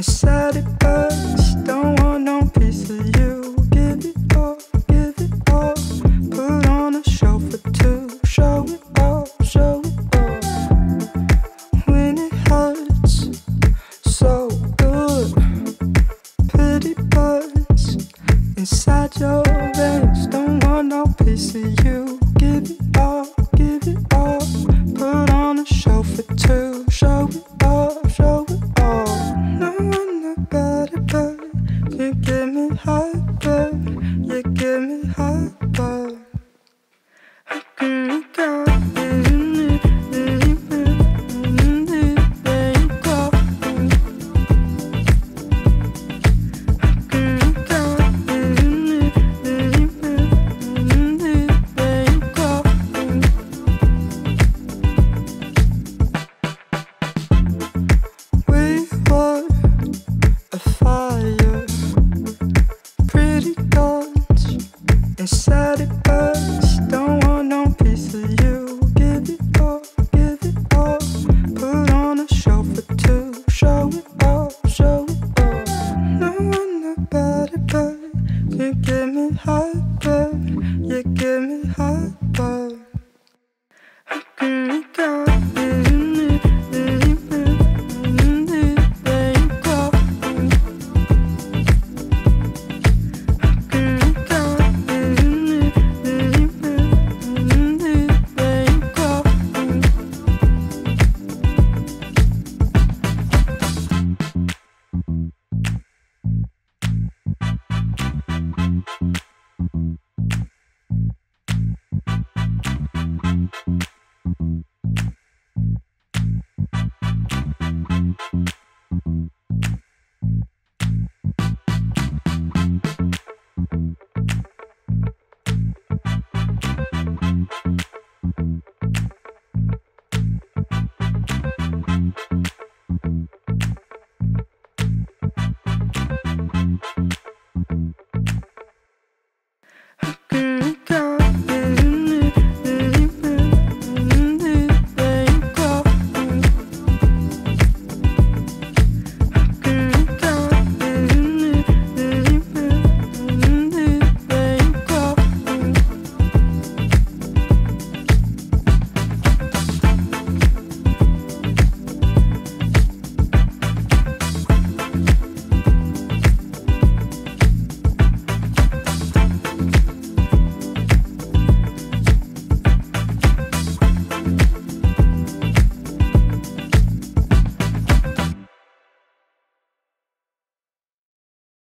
Inside a box, don't want no piece of you. Give it all, give it all. Put on a show for two. Show it all, show it all. When it hurts, so good. Pretty buds inside your veins. Don't want no piece of you. Give it all. Give me hot, inside